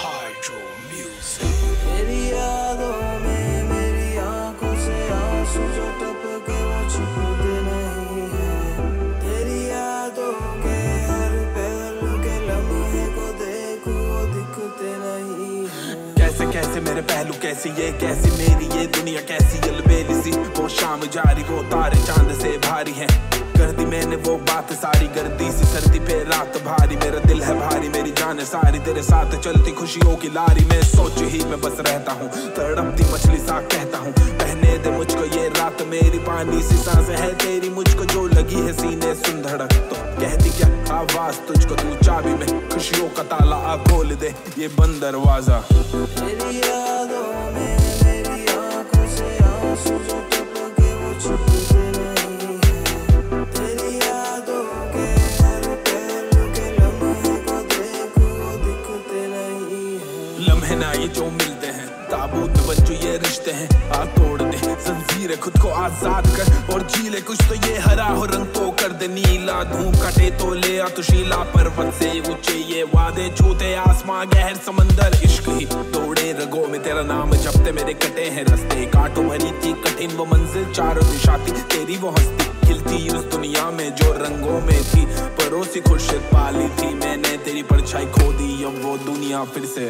Hydro Music. मेरी कैसे मेरे पहलू कैसी ये, कैसी मेरी ये दुनिया, कैसी अलबेली सी? वो शाम जारी वो तारे चाँद से भारी हैं। कर दी मैंने वो बात सारी, गर्दी सी सर्दी पे रात भारी। मेरा दिल है भारी, मेरी जान सारी। तेरे साथ चलती खुशियों की लारी। मैं सोच ही, मैं बस रहता हूँ। तड़पती मछली सा कहता हूँ पहने दे मुझको ये रात। मेरी पानी सी सांस है, तेरी मुझको जो लगी है सीने सुन धड़क तो क्या आवाज़ तुझको तू चाबी में। खुशियों का ताला आ खोल दे। ये बंद दरवाज़ा। तेरी यादों में मेरी आँखों से आँसू जो टपके वो छूटते नहीं है। तेरी यादों के हर पहलू के लम्हे है। ना ये जो मिलते हैं ताबूत जो ये रिश्ते हैं आ तोड़ दे। जंजीरें खुद को आज़ाद कर और जी ले कुछ तो ये हरा हो, रंग तो कर दे। नीला धूप कटे तो ले आ तो शीला पर्वत से ऊँचे ये वादे। छूते आसमां, गहर समंदर, इश्क ही दौड़े रगों में। तेरा नाम जपते मेरे कटे हैं रस्ते। काटो भरी थी कठिन, वो मंजिल चारों दिशा थी। तेरी वो हस्ती खिलती उस दुनिया में जो रंगों में थी। परोसी खुर्शीद पाली थी मैंने, तेरी परछाई खो दी। अब वो दुनिया फिर से